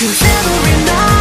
Cause every night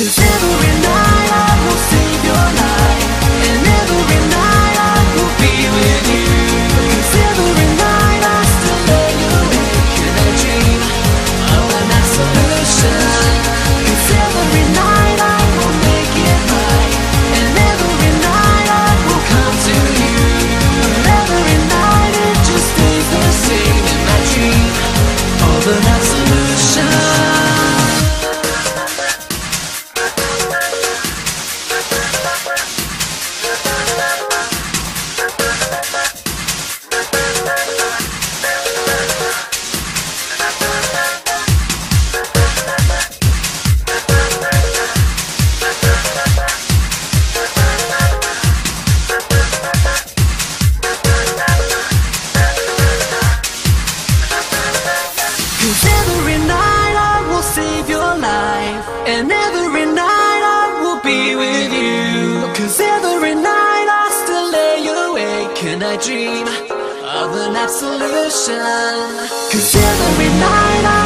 Cause every night And every night I will be with you. Cause every night I still lay awake And I dream of an absolution Cause every night I